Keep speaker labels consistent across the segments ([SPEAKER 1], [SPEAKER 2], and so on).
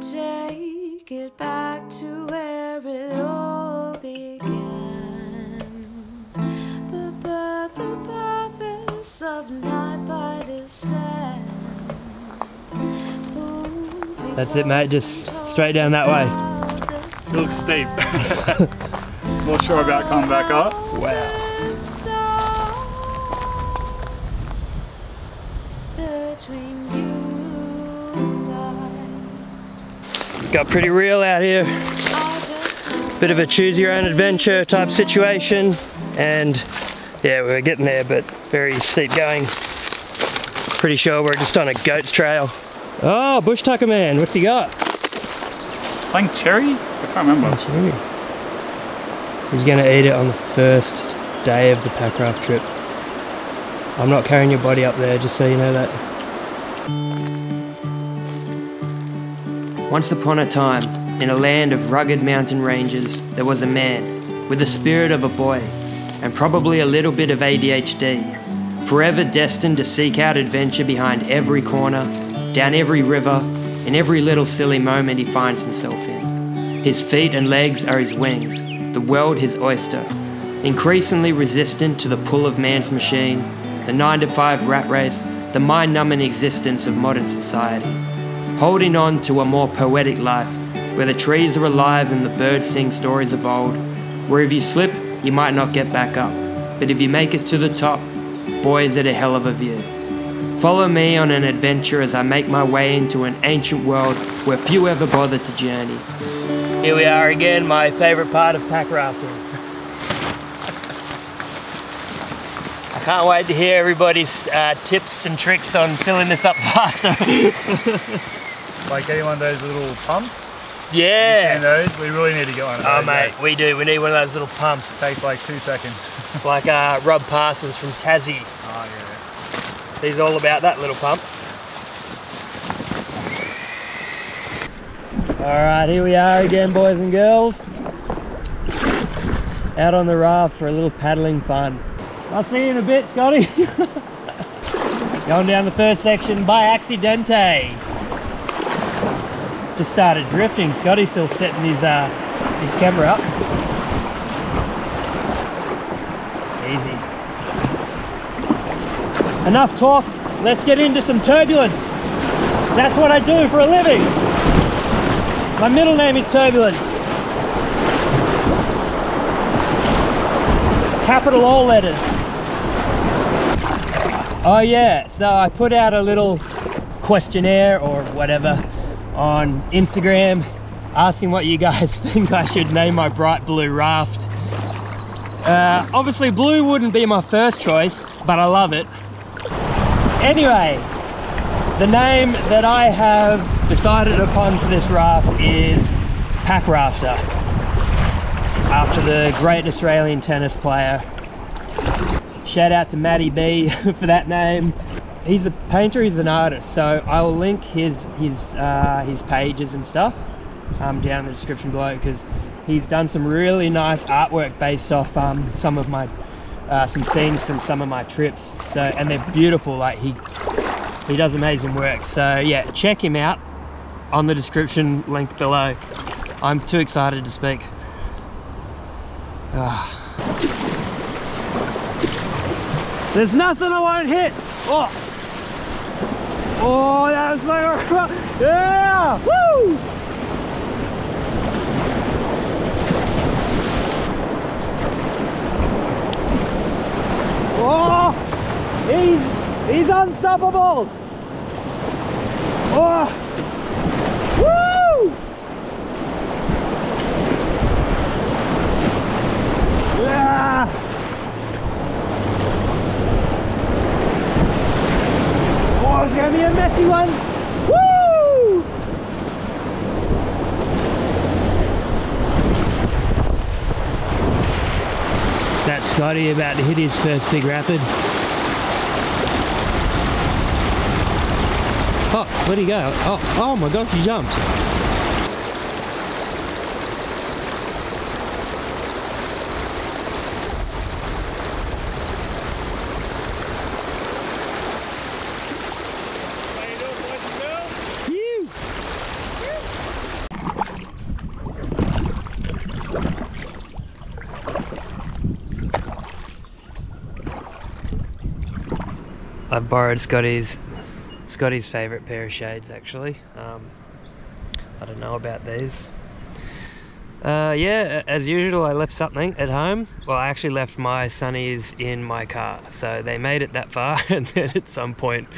[SPEAKER 1] take it back to where it all began. But, but the purpose of night by the sand.
[SPEAKER 2] That's it, mate. Just straight down that way.
[SPEAKER 3] It looks steep. Not sure about coming back up.
[SPEAKER 2] Wow. Got pretty real out here. Bit of a choose your own adventure type situation. And yeah, we're getting there, but very steep going. Pretty sure we're just on a goat's trail. Oh, bush tucker man, what's he got?
[SPEAKER 3] Something cherry? I can't remember.
[SPEAKER 2] Cherry. He's gonna eat it on the first day of the packraft trip. I'm not carrying your body up there, just so you know that. Once upon a time, in a land of rugged mountain ranges, there was a man with the spirit of a boy and probably a little bit of ADHD, forever destined to seek out adventure behind every corner, down every river, in every little silly moment he finds himself in. His feet and legs are his wings, the world his oyster, increasingly resistant to the pull of man's machine, the 9 to 5 rat race, the mind numbing existence of modern society holding on to a more poetic life, where the trees are alive and the birds sing stories of old, where if you slip, you might not get back up, but if you make it to the top, boy is it a hell of a view. Follow me on an adventure as I make my way into an ancient world where few ever bothered to journey. Here we are again, my favourite part of pack rafting. I can't wait to hear everybody's uh, tips and tricks on filling this up faster.
[SPEAKER 3] Like getting one of those little pumps.
[SPEAKER 2] yeah!
[SPEAKER 3] Those, we really need to get one of those.
[SPEAKER 2] Oh mate, we do. We need one of those little pumps,
[SPEAKER 3] Takes like two seconds.
[SPEAKER 2] like uh, Rob Parsons from Tassie.
[SPEAKER 3] oh yeah.
[SPEAKER 2] He's all about that little pump. All right, here we are again, boys and girls. Out on the raft for a little paddling fun. I'll see you in a bit, Scotty. Going down the first section by accidente. Just started drifting. Scotty's still setting his uh, his camera up. Easy. Enough talk. Let's get into some turbulence. That's what I do for a living. My middle name is Turbulence. Capital all letters. Oh yeah, so I put out a little questionnaire or whatever on Instagram asking what you guys think I should name my bright blue raft. Uh, obviously blue wouldn't be my first choice, but I love it. Anyway, the name that I have decided upon for this raft is Pack Rafter, after the great Australian tennis player. Shout out to Matty B for that name. He's a painter, he's an artist, so I will link his his uh, his pages and stuff um, down in the description below because he's done some really nice artwork based off um, some of my uh, some scenes from some of my trips. So and they're beautiful. Like he he does amazing work. So yeah, check him out on the description link below. I'm too excited to speak. Ah. There's nothing I won't hit. Oh, oh, that was like yeah, woo! Oh, he's he's unstoppable. Oh, woo! Yeah. Oh, it's gonna be a messy one. Woo! That's Scotty about to hit his first big rapid. Oh, where'd he go? Oh, oh my gosh, he jumped. Borrowed Scotty's Scotty's favourite pair of shades actually. Um, I don't know about these. Uh, yeah, as usual, I left something at home. Well, I actually left my sunnies in my car, so they made it that far, and then at some point,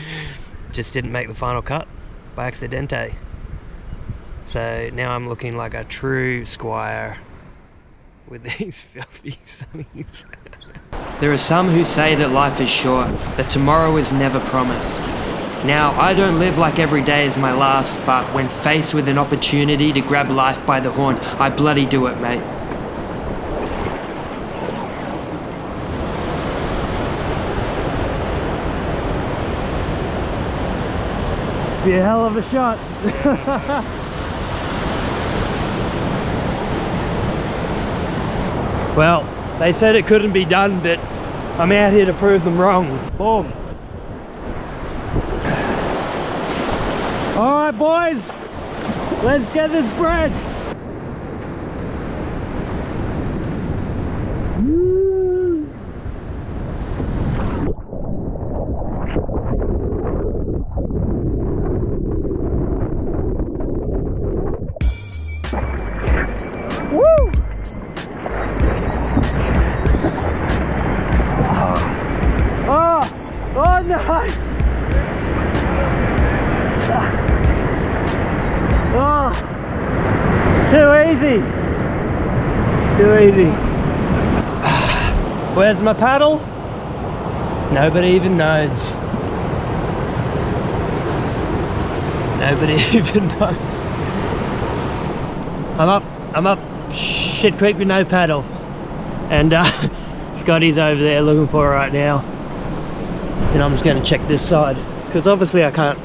[SPEAKER 2] just didn't make the final cut by accidente. So now I'm looking like a true squire with these filthy sunnies. There are some who say that life is short, that tomorrow is never promised. Now, I don't live like every day is my last, but when faced with an opportunity to grab life by the horn, I bloody do it, mate.
[SPEAKER 4] Be a hell of a shot.
[SPEAKER 2] Well, they said it couldn't be done, but I'm out here to prove them wrong. Boom. All right, boys, let's get this bread. My paddle? Nobody even knows. Nobody even knows. I'm up, I'm up shit creek with no paddle. And uh, Scotty's over there looking for it right now. And I'm just gonna check this side. Because obviously I can't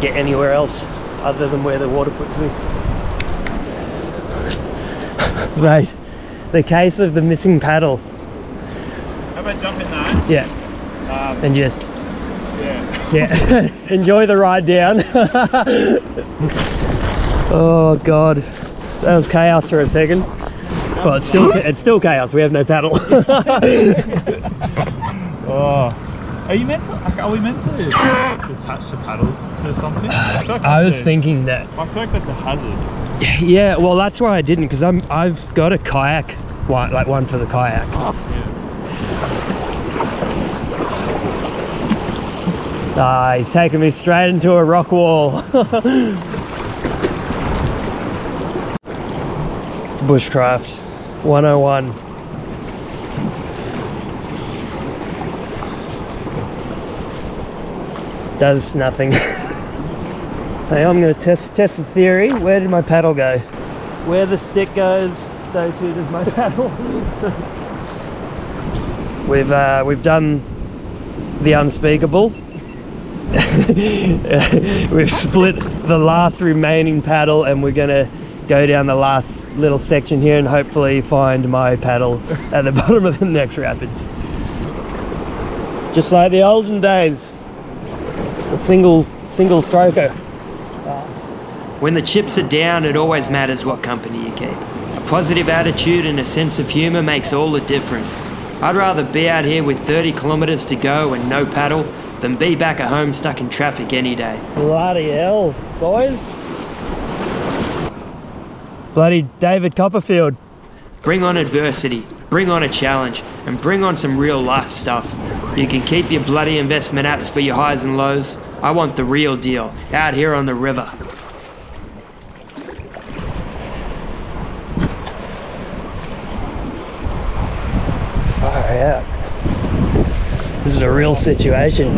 [SPEAKER 2] get anywhere else other than where the water puts me. Mate, the case of the missing paddle.
[SPEAKER 3] How about jumping that?
[SPEAKER 2] Yeah,
[SPEAKER 3] Um,
[SPEAKER 2] and just,
[SPEAKER 3] yeah.
[SPEAKER 2] yeah, enjoy the ride down. oh God, that was chaos for a second. Well, it's still, it's still chaos. We have no paddle.
[SPEAKER 3] Oh. Are you meant to? Like, are we meant to attach the paddles to something? I, like
[SPEAKER 2] I was
[SPEAKER 3] a-
[SPEAKER 2] thinking that
[SPEAKER 3] I feel like that's a hazard.
[SPEAKER 2] Yeah, well, that's why I didn't because I'm I've got a kayak one, like one for the kayak. Ah, he's taking me straight into a rock wall. Bushcraft 101. Does nothing. Hey, I'm going to test test the theory. Where did my paddle go? Where the stick goes, so too does my paddle. we've uh, we've done the unspeakable. we've split the last remaining paddle, and we're going to go down the last little section here, and hopefully find my paddle at the bottom of the next rapids. Just like the olden days, a single single stroker.
[SPEAKER 5] When the chips are down, it always matters what company you keep. A positive attitude and a sense of humour makes all the difference. I'd rather be out here with 30 kilometres to go and no paddle than be back at home stuck in traffic any day.
[SPEAKER 2] Bloody hell, boys. Bloody David Copperfield.
[SPEAKER 5] Bring on adversity, bring on a challenge, and bring on some real life stuff. You can keep your bloody investment apps for your highs and lows. I want the real deal, out here on the river.
[SPEAKER 2] Far out. This is a real situation.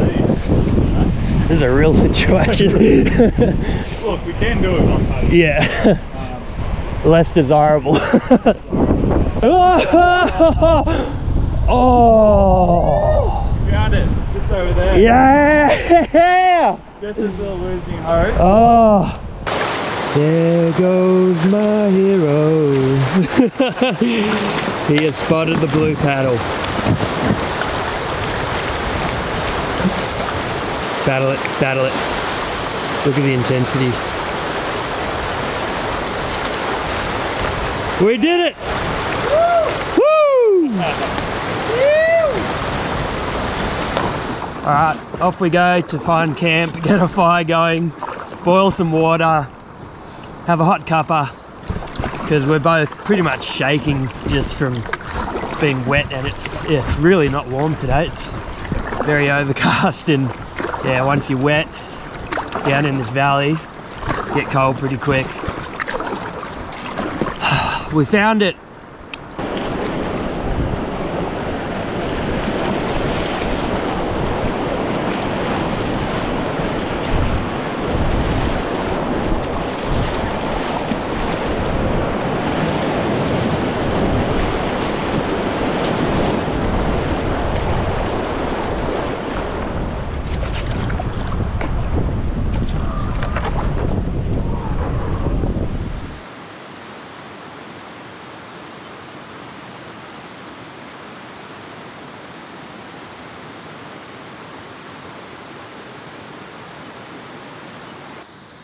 [SPEAKER 2] This is a real situation.
[SPEAKER 3] Look, we can do it
[SPEAKER 2] yeah. Um, Less desirable. oh.
[SPEAKER 3] Found it. Just over there.
[SPEAKER 2] Yeah.
[SPEAKER 3] Just as we're losing hope.
[SPEAKER 2] Oh. There goes my hero. he has spotted the blue paddle. Battle it, battle it. Look at the intensity. We did it! Woo! Woo! All right, off we go to find camp, get a fire going, boil some water, have a hot cuppa, because we're both pretty much shaking just from being wet and it's it's really not warm today. It's very overcast and yeah, once you're wet down in this valley, get cold pretty quick. we found it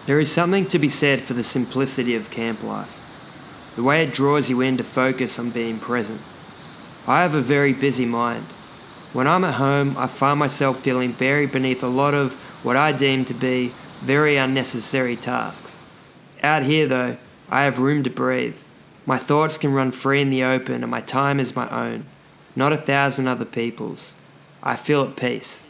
[SPEAKER 5] There is something to be said for the simplicity of camp life, the way it draws you in to focus on being present. I have a very busy mind. When I'm at home, I find myself feeling buried beneath a lot of what I deem to be very unnecessary tasks. Out here, though, I have room to breathe. My thoughts can run free in the open, and my time is my own, not a thousand other people's. I feel at peace.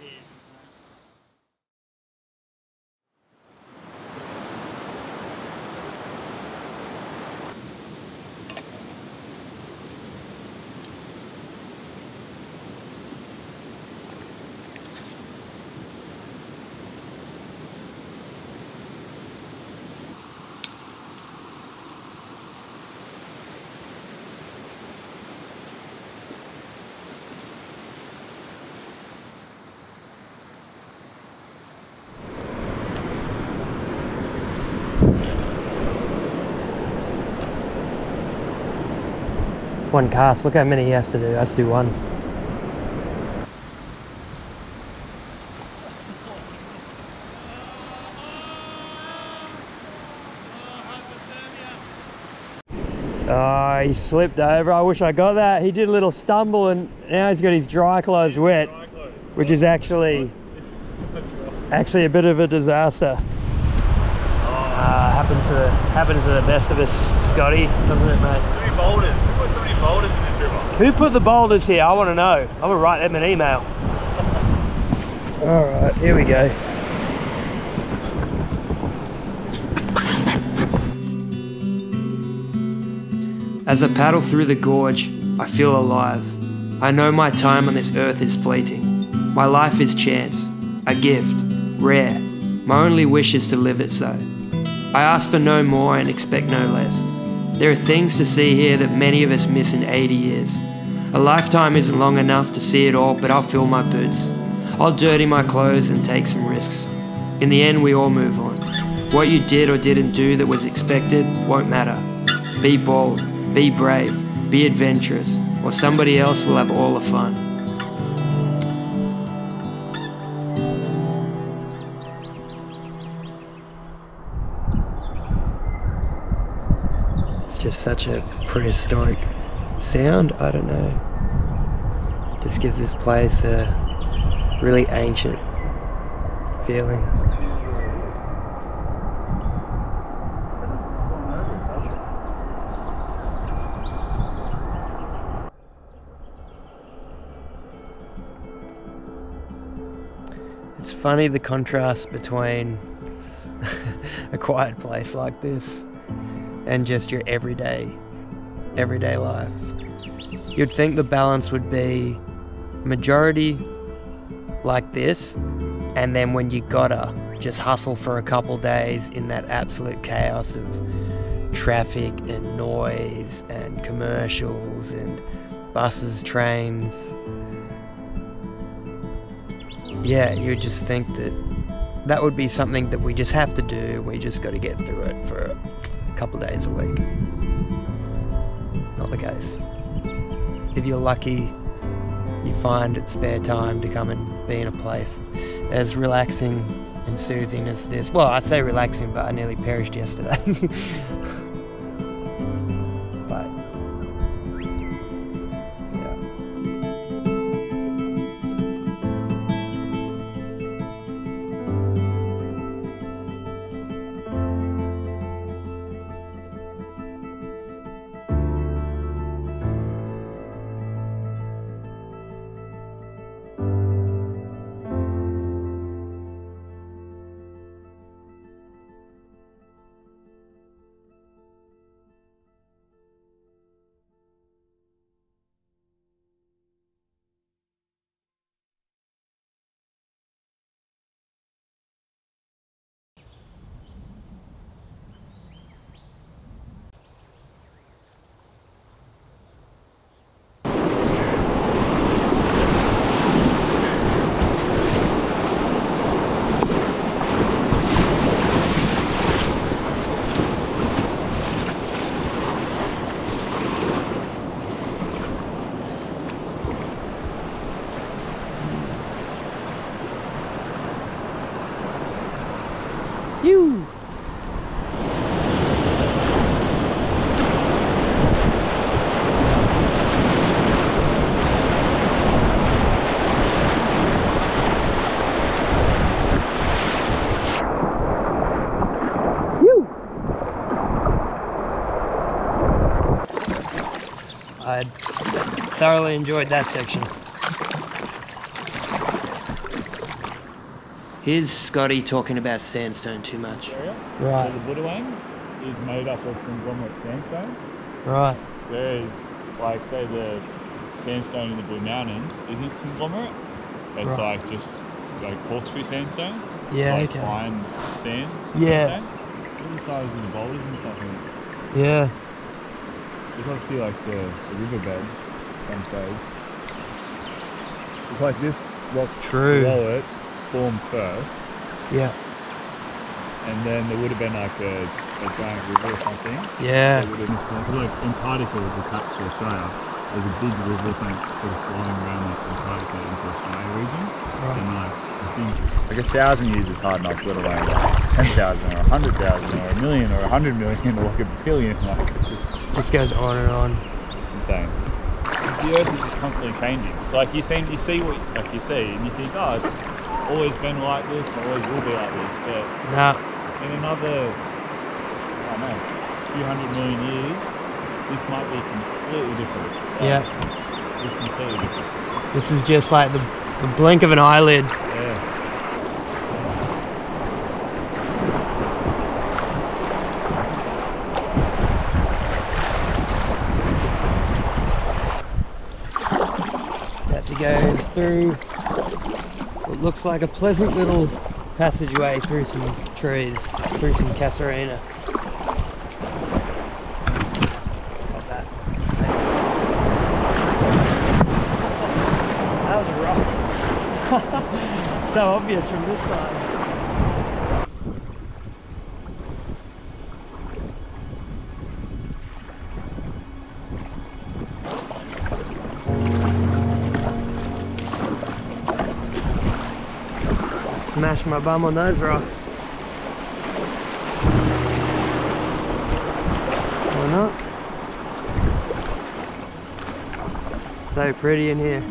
[SPEAKER 2] One cast. Look how many he has to do. Let's do one. Oh, he slipped over. I wish I got that. He did a little stumble and now he's got his dry clothes wet, which is actually actually a bit of a disaster. Uh, happens to the, happens to the best of us, Scotty, doesn't it, mate?
[SPEAKER 3] Many boulders. Who put
[SPEAKER 2] the boulders here? I want to know. I'm gonna write them an email. All right, here we go.
[SPEAKER 5] As I paddle through the gorge, I feel alive. I know my time on this earth is fleeting. My life is chance, a gift, rare. My only wish is to live it so. I ask for no more and expect no less. There are things to see here that many of us miss in 80 years. A lifetime isn't long enough to see it all, but I'll fill my boots. I'll dirty my clothes and take some risks. In the end, we all move on. What you did or didn't do that was expected won't matter. Be bold, be brave, be adventurous, or somebody else will have all the fun.
[SPEAKER 2] Such a prehistoric sound. I don't know. Just gives this place a really ancient feeling. It's funny the contrast between a quiet place like this and just your everyday everyday life. You'd think the balance would be majority like this and then when you gotta just hustle for a couple days in that absolute chaos of traffic and noise and commercials and buses, trains. Yeah, you just think that that would be something that we just have to do. We just got to get through it for a couple days a week. Not the case. If you're lucky, you find it spare time to come and be in a place as relaxing and soothing as this. Well, I say relaxing, but I nearly perished yesterday. thoroughly enjoyed that section. Here's Scotty talking about sandstone too much.
[SPEAKER 3] area.
[SPEAKER 2] Right.
[SPEAKER 3] So the Budawangs is made up of conglomerate sandstone,
[SPEAKER 2] Right.
[SPEAKER 3] whereas, like, say the sandstone in the Blue Mountains isn't conglomerate. It's
[SPEAKER 2] Right.
[SPEAKER 3] like just like Hawkesbury sandstone.
[SPEAKER 2] Yeah,
[SPEAKER 3] it's like
[SPEAKER 2] okay.
[SPEAKER 3] fine sand.
[SPEAKER 2] Yeah.
[SPEAKER 3] sandstone. Look the size of the boulders and stuff. in it.
[SPEAKER 2] Yeah.
[SPEAKER 3] It's obviously like the, the riverbed, some stage. It's like this rock
[SPEAKER 2] True.
[SPEAKER 3] below it formed first,
[SPEAKER 2] Yeah.
[SPEAKER 3] and then there would have been like a, a giant river or something.
[SPEAKER 2] Yeah.
[SPEAKER 3] That would have influenced- like Antarctica was attached to Australia. There's a big river thing sort of flowing around like Antarctica into Australia region. And like I think like a thousand years is hard enough, let alone like ten thousand or a hundred thousand or a million or a hundred million or like a billion. Like it's just
[SPEAKER 2] Just goes on and on.
[SPEAKER 3] insane. The earth is just constantly changing. So like you see you see what like you see and you think, oh it's always been like this and always will be like this. But
[SPEAKER 2] Nah.
[SPEAKER 3] in another I don't know, few hundred million years, this might be completely different. Like,
[SPEAKER 2] Yeah.
[SPEAKER 3] It's completely different.
[SPEAKER 2] This is just like the, the blink of an eyelid.
[SPEAKER 3] Yeah.
[SPEAKER 2] About to go through what looks like a pleasant little passageway through some trees, through some casuarina. So obvious from this side. My bum on those rocks. Why not? So pretty in here.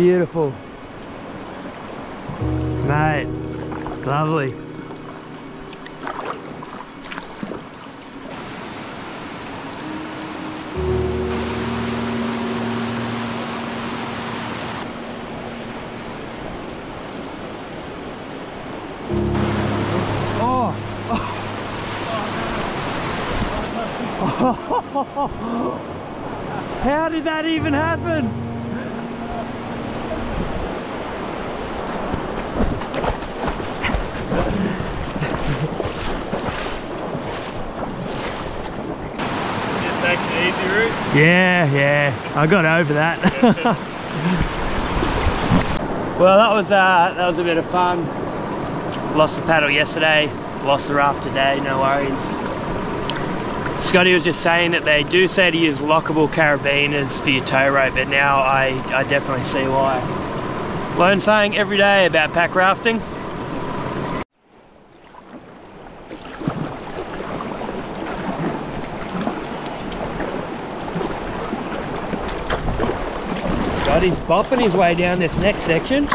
[SPEAKER 2] Beautiful. Mate, lovely. Oh. How did that even happen?
[SPEAKER 3] Easy route.
[SPEAKER 2] Yeah, yeah, I got over that. well, that was uh, that was a bit of fun. Lost the paddle yesterday, lost the raft today. No worries. Scotty was just saying that they do say to use lockable carabiners for your tow rope, but now I, I definitely see why. Learn something every day about pack rafting. Scotty's bopping his way down this next section.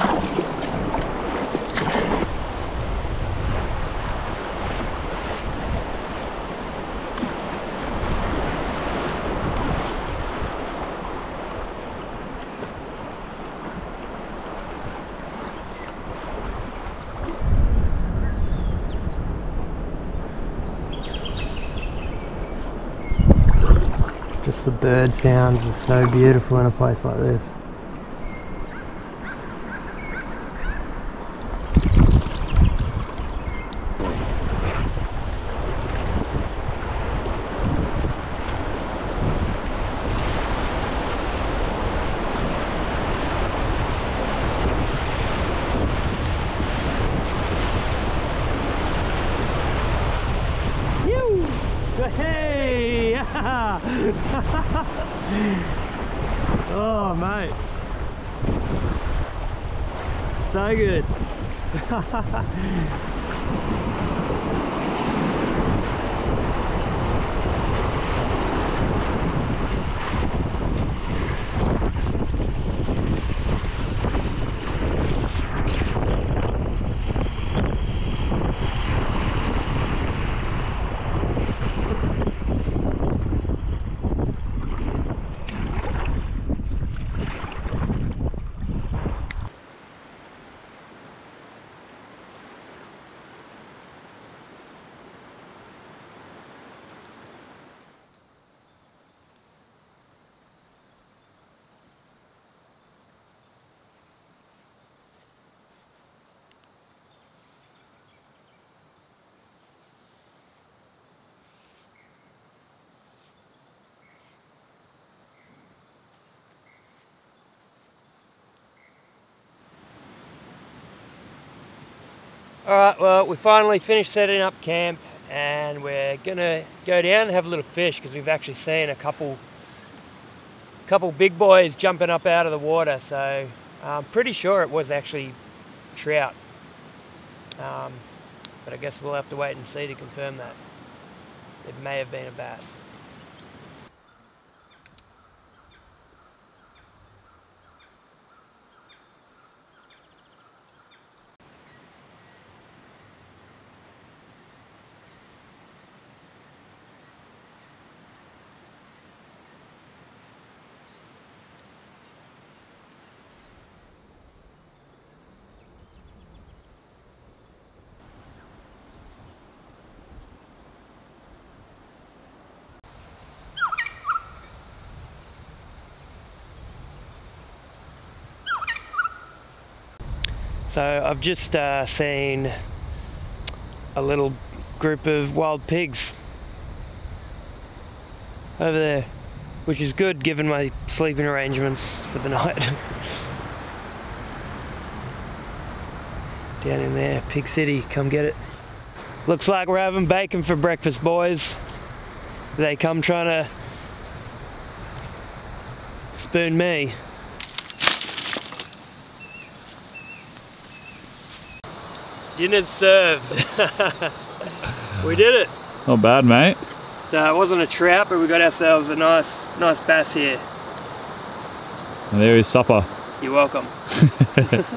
[SPEAKER 2] Just the bird sounds are so beautiful in a place like this. All right, well, we finally finished setting up camp and we're gonna go down and have a little fish because we've actually seen a couple couple big boys jumping up out of the water. So I'm pretty sure it was actually trout. Um, but I guess we'll have to wait and see to confirm that. It may have been a bass. So I've just uh, seen a little group of wild pigs over there, which is good given my sleeping arrangements for the night. Down in there, Pig City, come get it. Looks like we're having bacon for breakfast, boys. They come trying to spoon me. Dinner's served. we did it.
[SPEAKER 3] Not bad, mate.
[SPEAKER 2] So it wasn't a trout, but we got ourselves a nice, nice bass here.
[SPEAKER 3] And there is supper.
[SPEAKER 2] You're welcome.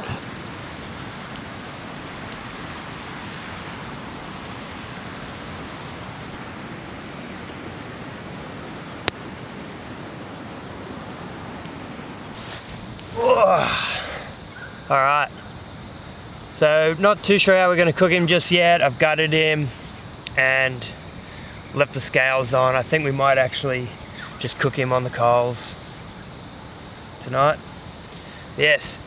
[SPEAKER 2] All right. So not too sure how we're gonna cook him just yet. I've gutted him and left the scales on. I think we might actually just cook him on the coals tonight. Yes,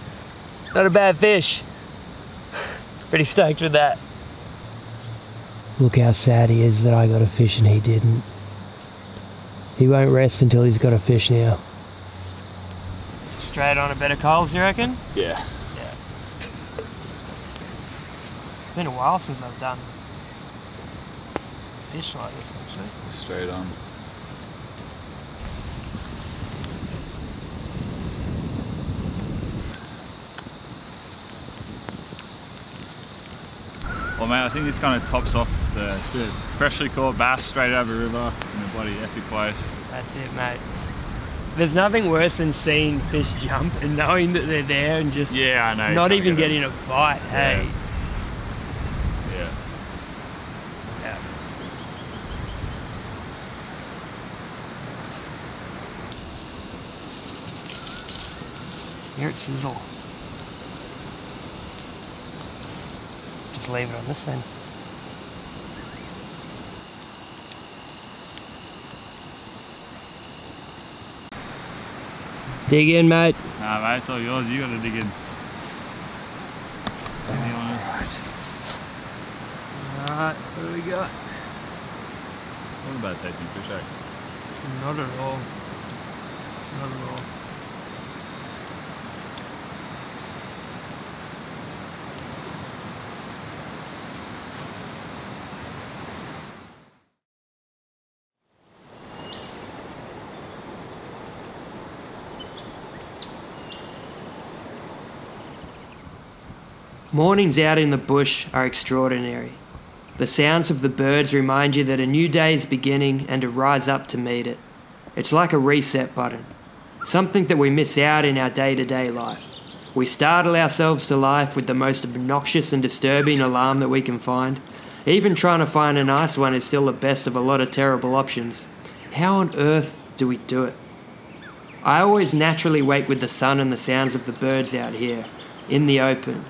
[SPEAKER 2] not a bad fish. Pretty stoked with that. Look how sad he is that I got a fish and he didn't. He won't rest until he's got a fish now. Straight on a bed of coals, you reckon?
[SPEAKER 3] Yeah.
[SPEAKER 2] It's been a while since I've done fish like this actually.
[SPEAKER 3] Straight on. Well, mate, I think this kind of tops off the, the freshly caught bass straight out of a river in a bloody epic place.
[SPEAKER 2] That's it, mate. There's nothing worse than seeing fish jump and knowing that they're there and just
[SPEAKER 3] Yeah, I know.
[SPEAKER 2] not even getting a bite. Hey,
[SPEAKER 3] Yeah. Yeah.
[SPEAKER 2] yeah. Hear it sizzle. Just leave it on this end. Dig in, mate.
[SPEAKER 3] Nah, mate, it's all yours. You got to dig in. To be honest.
[SPEAKER 2] Alright, what do we got?
[SPEAKER 3] What about tasting fish, eh?
[SPEAKER 2] Not at all. Not at all. Mornings out in the bush are extraordinary. The sounds of the birds remind you that a new day is beginning and to rise up to meet it. It's like a reset button, something that we miss out in our day to day life. We startle ourselves to life with the most obnoxious and disturbing alarm that we can find. Even trying to find a nice one is still the best of a lot of terrible options. How on earth do we do it? I always naturally wake with the sun and the sounds of the birds out here, in the open,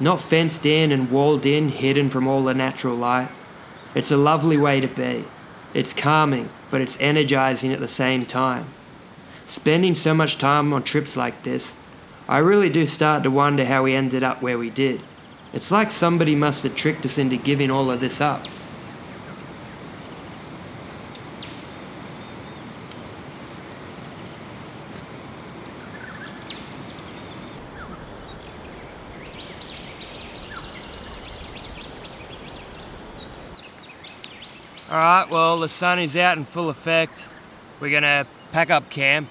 [SPEAKER 2] not fenced in and walled in, hidden from all the natural light. It's a lovely way to be. It's calming, but it's energizing at the same time. Spending so much time on trips like this, I really do start to wonder how we ended up where we did. It's like somebody must have tricked us into giving all of this up. Alright, well the sun is out in full effect. We're gonna pack up camp.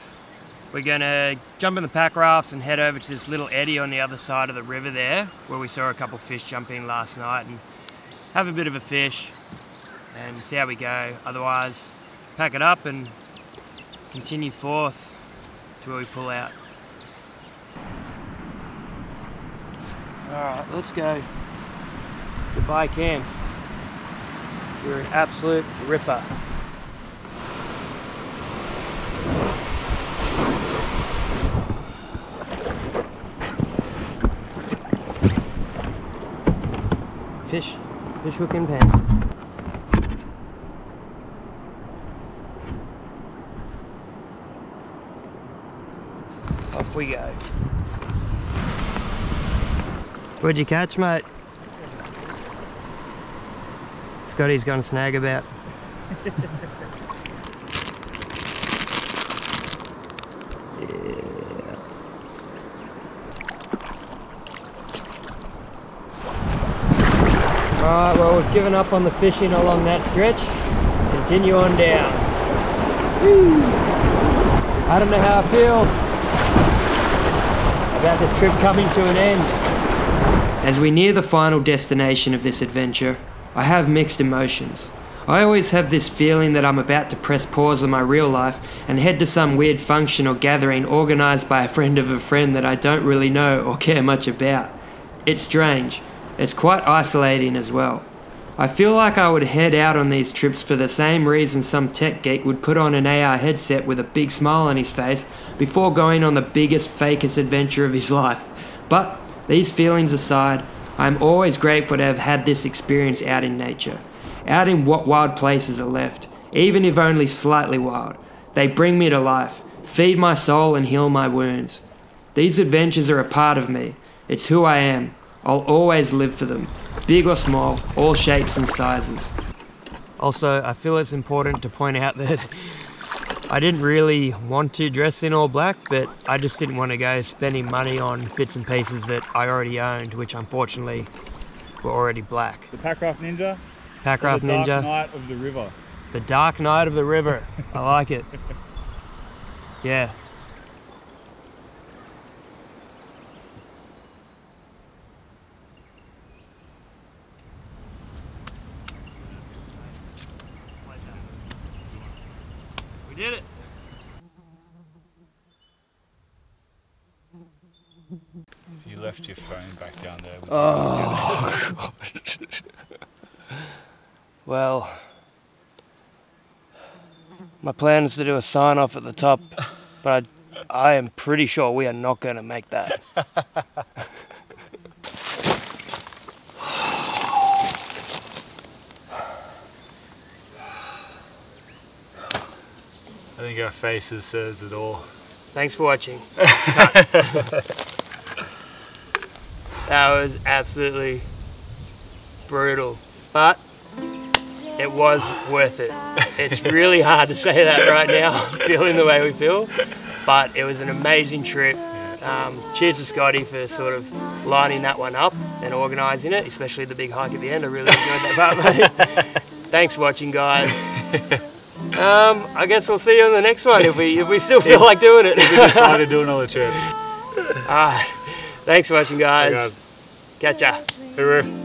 [SPEAKER 2] We're gonna jump in the pack rafts and head over to this little eddy on the other side of the river there, where we saw a couple fish jump in last night and have a bit of a fish and see how we go. Otherwise, pack it up and continue forth to where we pull out. Alright, let's go. Goodbye camp. You're an absolute ripper. Fish, fish hook and pants. Off we go. What'd you catch, mate? Scotty's gonna snag about. yeah. Alright, well we've given up on the fishing along that stretch. Continue on down. Woo. I don't know how I feel about this trip coming to an end. As we near the final destination of this adventure, I have mixed emotions. I always have this feeling that I'm about to press pause on my real life and head to some weird function or gathering organised by a friend of a friend that I don't really know or care much about. It's strange. It's quite isolating as well. I feel like I would head out on these trips for the same reason some tech geek would put on an AR headset with a big smile on his face before going on the biggest, fakest adventure of his life. But these feelings aside, I'm always grateful to have had this experience out in nature, out in what wild places are left, even if only slightly wild. They bring me to life, feed my soul, and heal my wounds. These adventures are a part of me. It's who I am. I'll always live for them, big or small, all shapes and sizes. Also, I feel it's important to point out that I didn't really want to dress in all black, but I just didn't want to go spending money on bits and pieces that I already owned, which unfortunately were already black.
[SPEAKER 3] The Packraft Ninja.
[SPEAKER 2] Packraft
[SPEAKER 3] the
[SPEAKER 2] Ninja.
[SPEAKER 3] Dark Knight of the River.
[SPEAKER 2] The Dark Knight of the River. I like it. Yeah.
[SPEAKER 3] Left your phone back down there.
[SPEAKER 2] Oh, Well, my plan is to do a sign off at the top, but I, I am pretty sure we are not going to make that.
[SPEAKER 3] I think our faces says it all.
[SPEAKER 2] Thanks for watching. that was absolutely brutal, but it was worth it. It's really hard to say that right now, feeling the way we feel, but it was an amazing trip. Um, cheers to Scotty for sort of lining that one up and organising it, especially the big hike at the end. I really enjoyed that part, mate. Thanks for watching, guys. Um, I guess we'll see you on the next one if we if we still feel like doing it.
[SPEAKER 3] if We decided to do another trip.
[SPEAKER 2] Alright, thanks for watching, guys.
[SPEAKER 3] guys.
[SPEAKER 1] Catch ya. Hooroo.